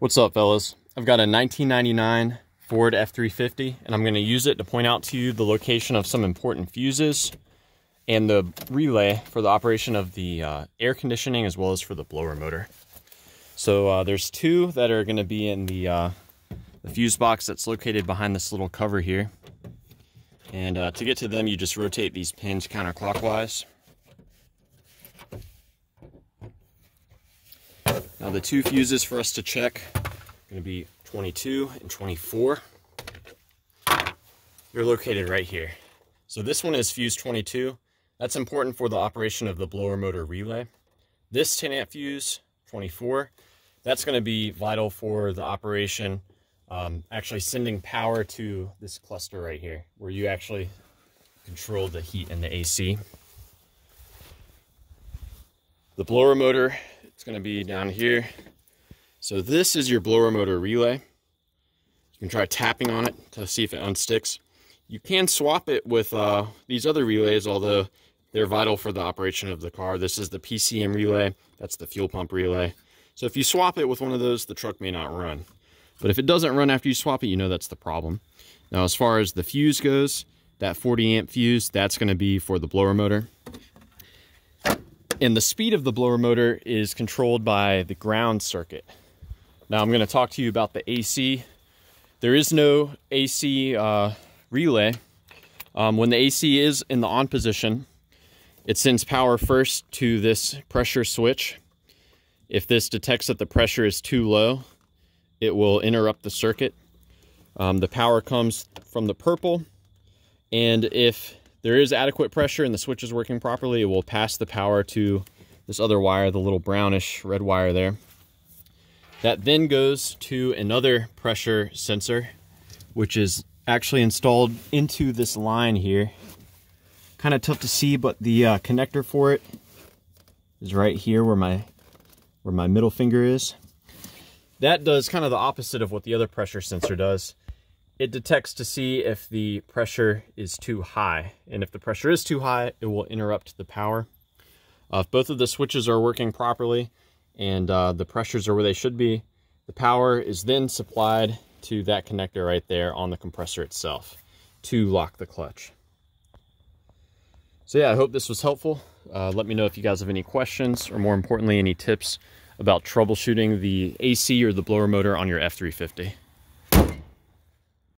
What's up fellas? I've got a 1999 Ford F350 and I'm going to use it to point out to you the location of some important fuses and the relay for the operation of the uh, air conditioning as well as for the blower motor. So uh, there's two that are going to be in the, uh, the fuse box that's located behind this little cover here. And uh, to get to them, you just rotate these pins counterclockwise. Now the two fuses for us to check are going to be 22 and 24. They're located right here. So this one is fuse 22. That's important for the operation of the blower motor relay. This 10 amp fuse 24, that's going to be vital for the operation, um, actually sending power to this cluster right here, where you actually control the heat and the AC. The blower motor it's going to be down here. So this is your blower motor relay. You can try tapping on it to see if it unsticks. You can swap it with uh, these other relays, although they're vital for the operation of the car. This is the PCM relay. That's the fuel pump relay. So if you swap it with one of those, the truck may not run. But if it doesn't run after you swap it, you know that's the problem. Now, as far as the fuse goes, that 40 amp fuse, that's going to be for the blower motor. And the speed of the blower motor is controlled by the ground circuit. Now I'm gonna talk to you about the AC. There is no AC uh, relay. Um, when the AC is in the on position, it sends power first to this pressure switch. If this detects that the pressure is too low, it will interrupt the circuit. Um, the power comes from the purple, and if there is adequate pressure and the switch is working properly, it will pass the power to this other wire, the little brownish red wire there. That then goes to another pressure sensor, which is actually installed into this line here. Kind of tough to see, but the uh, connector for it is right here where my where my middle finger is. That does kind of the opposite of what the other pressure sensor does it detects to see if the pressure is too high. And if the pressure is too high, it will interrupt the power. Uh, if both of the switches are working properly and uh, the pressures are where they should be, the power is then supplied to that connector right there on the compressor itself to lock the clutch. So yeah, I hope this was helpful. Uh, let me know if you guys have any questions or more importantly, any tips about troubleshooting the AC or the blower motor on your F-350.